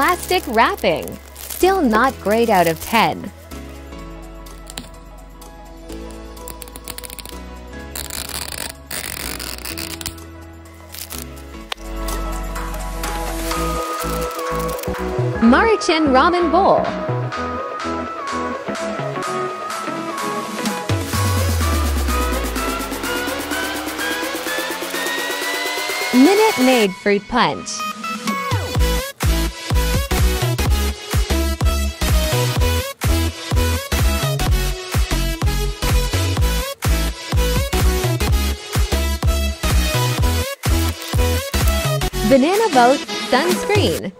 plastic wrapping. Still not great out of 10. Maruchan Ramen Bowl. Minute Maid Fruit Punch. Banana Boat Sunscreen.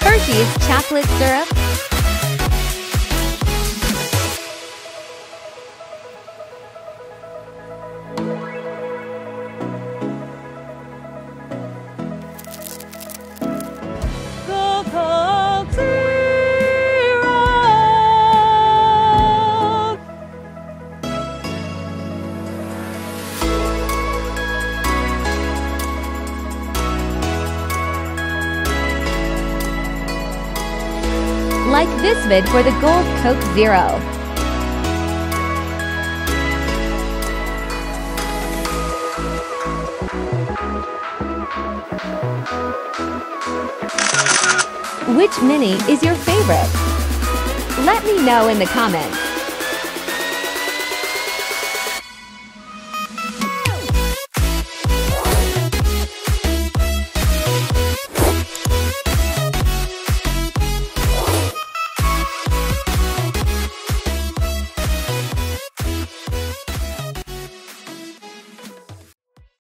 Hershey's Chocolate Syrup. Like this vid for the Gold Coke Zero. Which mini is your favorite? Let me know in the comments.